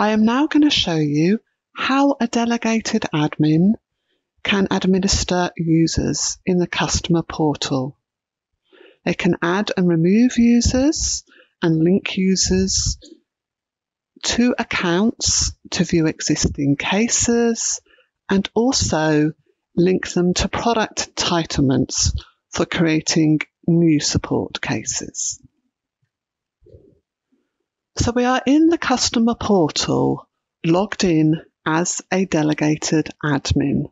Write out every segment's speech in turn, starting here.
I am now going to show you how a delegated admin can administer users in the customer portal. They can add and remove users and link users to accounts to view existing cases and also link them to product entitlements for creating new support cases. So we are in the customer portal logged in as a delegated admin.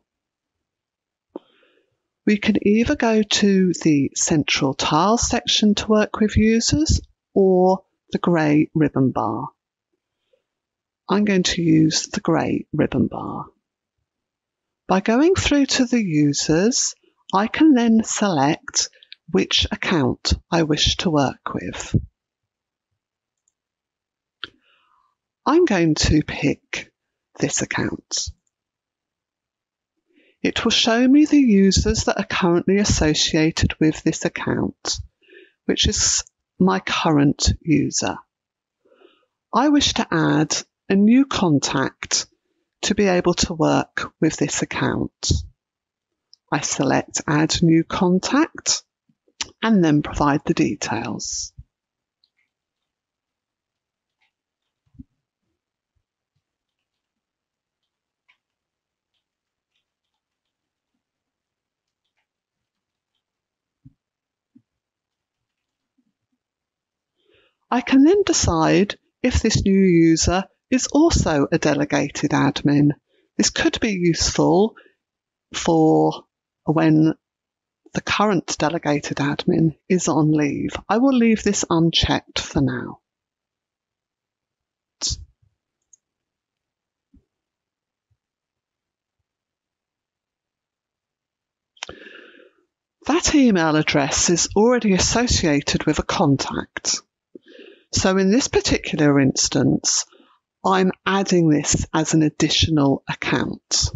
We can either go to the central tile section to work with users or the grey ribbon bar. I'm going to use the grey ribbon bar. By going through to the users, I can then select which account I wish to work with. I'm going to pick this account. It will show me the users that are currently associated with this account, which is my current user. I wish to add a new contact to be able to work with this account. I select Add New Contact and then provide the details. I can then decide if this new user is also a delegated admin. This could be useful for when the current delegated admin is on leave. I will leave this unchecked for now. That email address is already associated with a contact. So in this particular instance, I'm adding this as an additional account.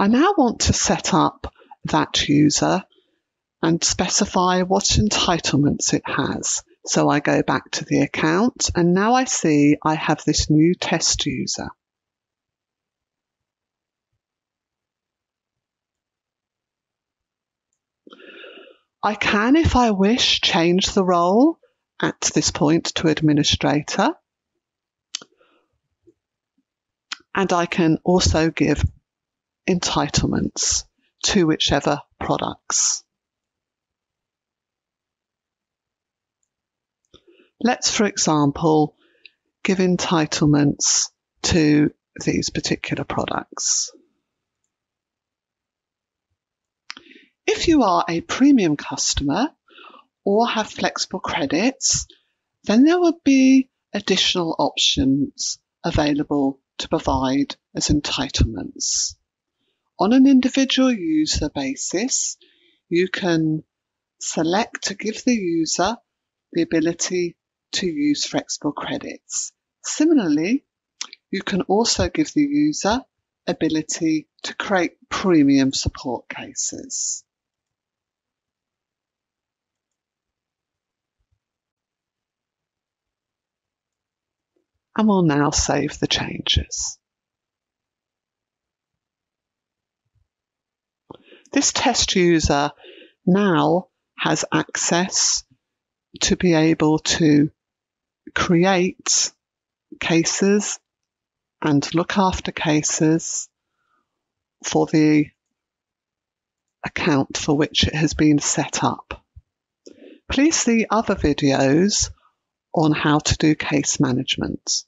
I now want to set up that user and specify what entitlements it has. So I go back to the account and now I see I have this new test user. I can, if I wish, change the role at this point to administrator. And I can also give entitlements to whichever products. Let's, for example, give entitlements to these particular products. If you are a premium customer or have flexible credits, then there will be additional options available to provide as entitlements. On an individual user basis, you can select to give the user the ability to use flexible credits. Similarly, you can also give the user ability to create premium support cases. And we'll now save the changes. This test user now has access to be able to create cases and look after cases for the account for which it has been set up. Please see other videos on how to do case management.